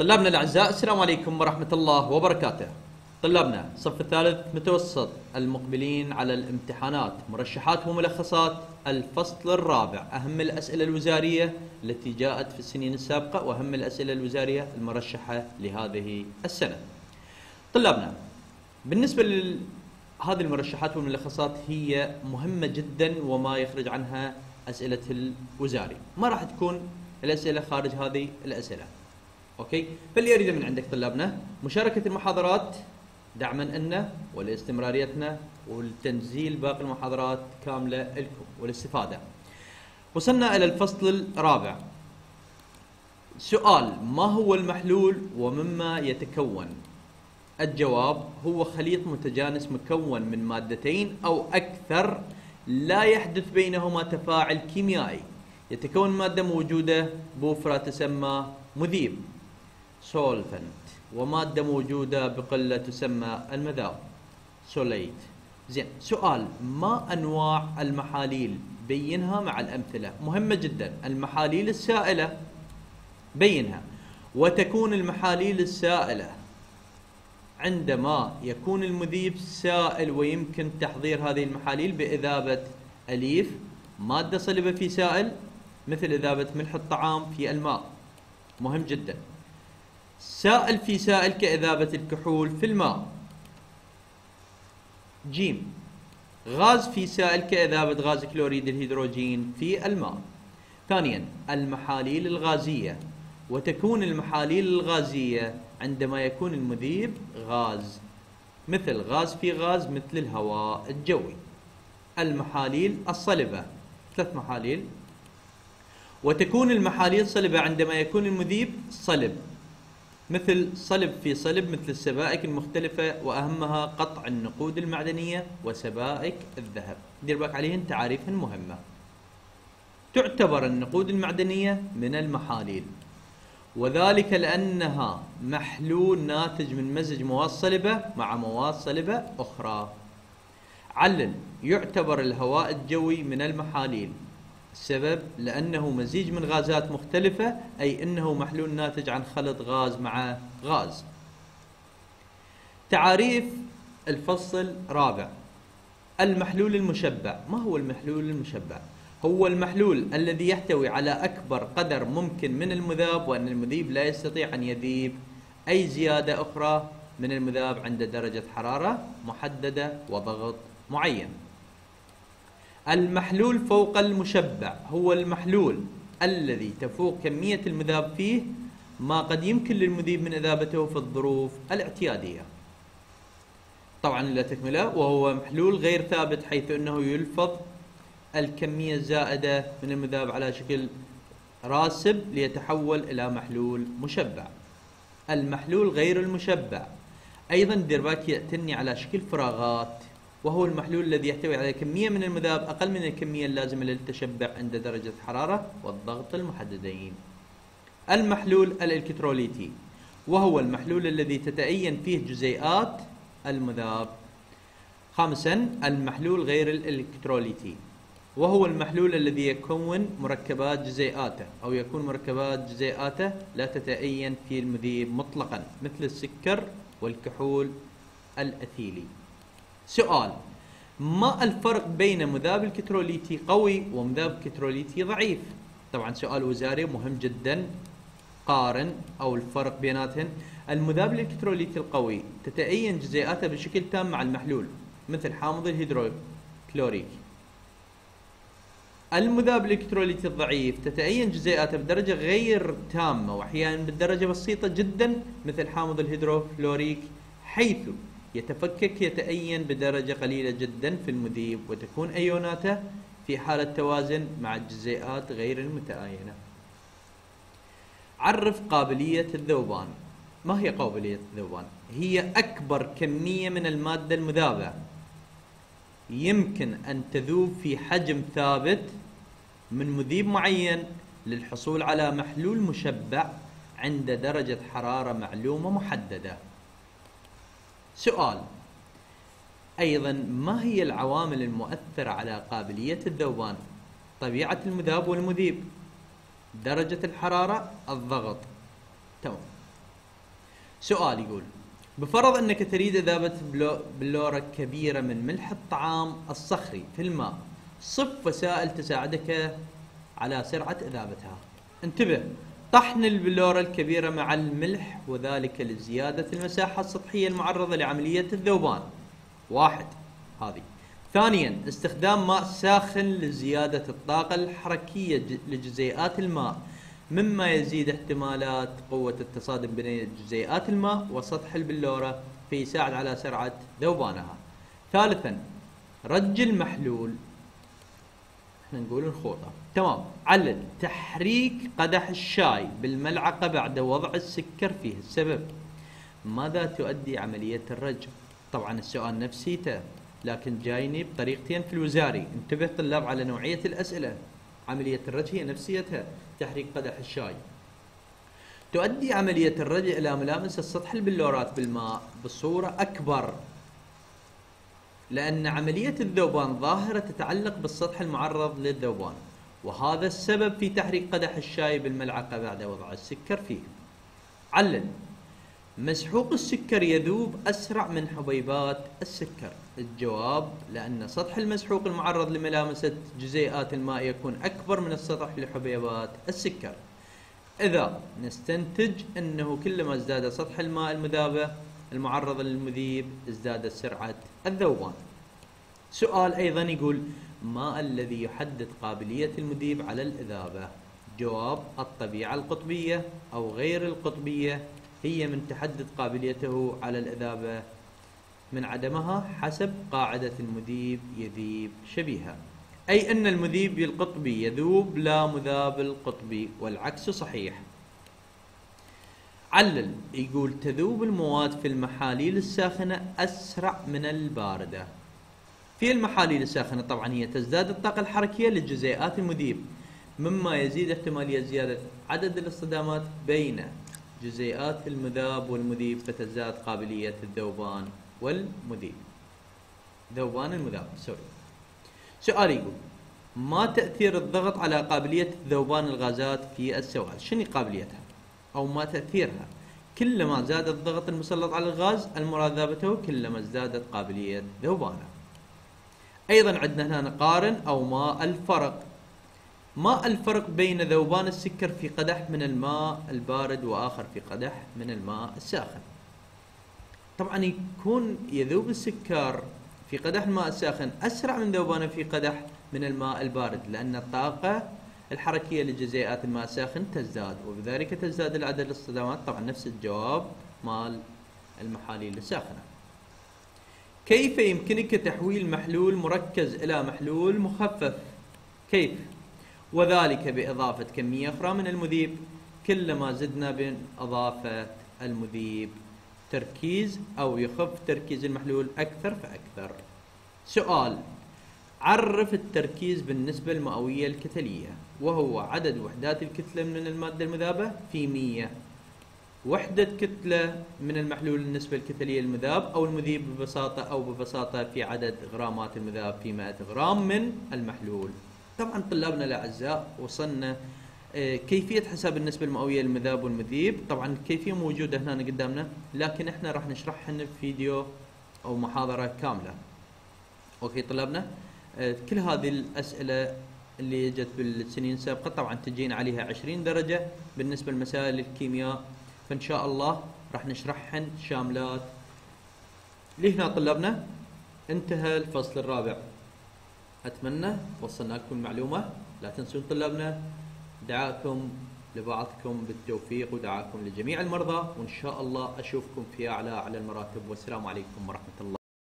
طلابنا الأعزاء السلام عليكم ورحمة الله وبركاته. طلابنا الصف الثالث متوسط المقبلين على الامتحانات مرشحات وملخصات الفصل الرابع أهم الأسئلة الوزارية التي جاءت في السنين السابقة وأهم الأسئلة الوزارية المرشحة لهذه السنة. طلابنا بالنسبة لهذه المرشحات والملخصات هي مهمة جدا وما يخرج عنها أسئلة الوزاري، ما راح تكون الأسئلة خارج هذه الأسئلة. أوكي؟ فاللي اريده من عندك طلابنا مشاركة المحاضرات دعما لنا ولاستمراريتنا والتنزيل باقي المحاضرات كاملة لكم والاستفادة. وصلنا إلى الفصل الرابع. سؤال ما هو المحلول ومما يتكون؟ الجواب هو خليط متجانس مكون من مادتين أو أكثر لا يحدث بينهما تفاعل كيميائي. يتكون مادة موجودة بوفرة تسمى مذيب. solvent ومادة موجودة بقلة تسمى المذاب solute زين سؤال ما أنواع المحاليل؟ بينها مع الأمثلة. مهمة جدا. المحاليل السائلة. بينها. وتكون المحاليل السائلة. عندما يكون المذيب سائل ويمكن تحضير هذه المحاليل بإذابة أليف مادة صلبة في سائل مثل إذابة ملح الطعام في الماء. مهم جدا. سائل في سائل كإذابة الكحول في الماء. جيم. غاز في سائل كإذابة غاز كلوريد الهيدروجين في الماء. ثانيا المحاليل الغازية. وتكون المحاليل الغازية عندما يكون المذيب غاز. مثل غاز في غاز مثل الهواء الجوي. المحاليل الصلبة. ثلاث محاليل. وتكون المحاليل صلبة عندما يكون المذيب صلب. مثل صلب في صلب مثل السبائك المختلفة وأهمها قطع النقود المعدنية وسبائك الذهب. دير بالك عليهن تعاريفهن مهمة. تعتبر النقود المعدنية من المحاليل. وذلك لأنها محلول ناتج من مزج مواد صلبة مع مواد صلبة أخرى. علل يعتبر الهواء الجوي من المحاليل. السبب لأنه مزيج من غازات مختلفة أي أنه محلول ناتج عن خلط غاز مع غاز. تعاريف الفصل رابع. المحلول المشبع. ما هو المحلول المشبع؟ هو المحلول الذي يحتوي على أكبر قدر ممكن من المذاب وأن المذيب لا يستطيع أن يذيب أي زيادة أخرى من المذاب عند درجة حرارة محددة وضغط معين. المحلول فوق المشبع هو المحلول الذي تفوق كمية المذاب فيه ما قد يمكن للمذيب من إذابته في الظروف الاعتيادية. طبعا لا تكملة وهو محلول غير ثابت حيث أنه يلفظ الكمية الزائدة من المذاب على شكل راسب ليتحول إلى محلول مشبع. المحلول غير المشبع. أيضا دير بالك يأتني على شكل فراغات وهو المحلول الذي يحتوي على كمية من المذاب أقل من الكمية اللازمة للتشبع عند درجة الحرارة والضغط المحددين. المحلول الإلكتروليتي وهو المحلول الذي تتأين فيه جزيئات المذاب. خامسا المحلول غير الإلكتروليتي وهو المحلول الذي يكون مركبات جزيئاته أو يكون مركبات جزيئاته لا تتأين في المذيب مطلقا مثل السكر والكحول الأثيلي. سؤال. ما الفرق بين مذاب الكتروليتي قوي ومذاب الكتروليتي ضعيف؟ طبعا سؤال وزاري مهم جدا. قارن أو الفرق بيناتهن. المذاب الكتروليتي القوي تتأين جزيئاته بشكل تام مع المحلول مثل حامض الهيدروكلوريك. المذاب الالكتروليتي الضعيف تتأين جزيئاته بدرجة غير تامة واحيانا بدرجة بسيطة جدا مثل حامض الهيدروفلوريك حيث يتفكك يتأين بدرجة قليلة جدا في المذيب وتكون أيوناته في حالة توازن مع الجزيئات غير المتآينة. عرف قابلية الذوبان. ما هي قابلية الذوبان؟ هي أكبر كمية من المادة المذابة. يمكن أن تذوب في حجم ثابت من مذيب معين للحصول على محلول مشبع عند درجة حرارة معلومة محددة. سؤال. أيضا ما هي العوامل المؤثرة على قابلية الذوبان طبيعة المذاب والمذيب. درجة الحرارة الضغط. تمام. سؤال يقول بفرض أنك تريد إذابة بلورة كبيرة من ملح الطعام الصخري في الماء صف وسائل تساعدك على سرعة إذابتها. انتبه. طحن البلورة الكبيرة مع الملح وذلك لزيادة المساحة السطحية المعرضة لعملية الذوبان. واحد هذه. ثانيا استخدام ماء ساخن لزيادة الطاقة الحركية لجزيئات الماء. مما يزيد احتمالات قوة التصادم بين جزيئات الماء وسطح البلورة فيساعد على سرعة ذوبانها. ثالثا رج المحلول إحنا نقول الخوطة. تمام. علل. تحريك قدح الشاي بالملعقة بعد وضع السكر فيه. السبب. ماذا تؤدي عملية الرج طبعا السؤال نفسيته لكن جايني بطريقتين في الوزاري. انتبه طلاب على نوعية الأسئلة. عملية الرج هي نفسيتها. تحريك قدح الشاي. تؤدي عملية الرج إلى ملامسة سطح البلورات بالماء بصورة أكبر. لأن عملية الذوبان ظاهرة تتعلق بالسطح المعرض للذوبان وهذا السبب في تحريك قدح الشاي بالملعقة بعد وضع السكر فيه. علل مسحوق السكر يذوب أسرع من حبيبات السكر. الجواب لأن سطح المسحوق المعرض لملامسة جزيئات الماء يكون أكبر من السطح لحبيبات السكر. إذا نستنتج أنه كلما ازداد سطح الماء المذابة المعرضة للمذيب ازدادت سرعة الذوبان سؤال أيضا يقول ما الذي يحدد قابلية المذيب على الإذابة؟ جواب الطبيعة القطبية أو غير القطبية. هي من تحدد قابليته على الإذابة من عدمها حسب قاعدة المذيب يذيب شبيهة. أي أن المذيب القطبي يذوب لا مذاب القطبي والعكس صحيح. علل يقول تذوب المواد في المحاليل الساخنة أسرع من الباردة. في المحاليل الساخنة طبعا هي تزداد الطاقة الحركية للجزيئات المذيب مما يزيد احتمالية زيادة عدد الاصطدامات بين جزيئات المذاب والمذيب فتزداد قابلية الذوبان والمذيب. ذوبان المذاب سوري. سؤال يقول ما تأثير الضغط على قابلية ذوبان الغازات في السوائل؟ شنو قابليتها؟ أو ما تأثيرها. كلما زاد الضغط المسلط على الغاز المراد ذابته كلما ازدادت قابلية ذوبانه أيضا عندنا هنا نقارن أو ما الفرق. ما الفرق بين ذوبان السكر في قدح من الماء البارد وآخر في قدح من الماء الساخن؟ طبعا يكون يذوب السكر في قدح الماء الساخن أسرع من ذوبانه في قدح من الماء البارد لأن الطاقة الحركية لجزيئات الماء الساخن تزداد وبذلك تزداد العدد الاصطدامات طبعا نفس الجواب مال المحاليل الساخنة. كيف يمكنك تحويل محلول مركز إلى محلول مخفف؟ كيف؟ وذلك بإضافة كمية أخرى من المذيب. كلما زدنا بإضافة المذيب تركيز أو يخف تركيز المحلول أكثر فأكثر. سؤال عرف التركيز بالنسبة المئوية الكتلية وهو عدد وحدات الكتلة من المادة المذابة في 100 وحدة كتلة من المحلول النسبة الكتلية المذاب أو المذيب ببساطة أو ببساطة في عدد غرامات المذاب في 100 غرام من المحلول. طبعا طلابنا الأعزاء وصلنا آه، كيفية حساب النسبة المئوية للمذاب والمذيب. طبعا الكيفية موجودة هنا قدامنا لكن إحنا راح نشرحها في فيديو أو محاضرة كاملة. أوكي طلابنا؟ كل هذه الأسئلة اللي جت بالسنين السابقة طبعا تجينا عليها 20 درجة بالنسبة لمسائل الكيمياء. فإن شاء الله راح نشرحهن شاملات. لهنا طلابنا انتهى الفصل الرابع. أتمنى وصلنا لكم المعلومة لا تنسون طلابنا دعاءكم لبعضكم بالتوفيق ودعاكم لجميع المرضى. وإن شاء الله أشوفكم في أعلى على المراتب. والسلام عليكم ورحمة الله.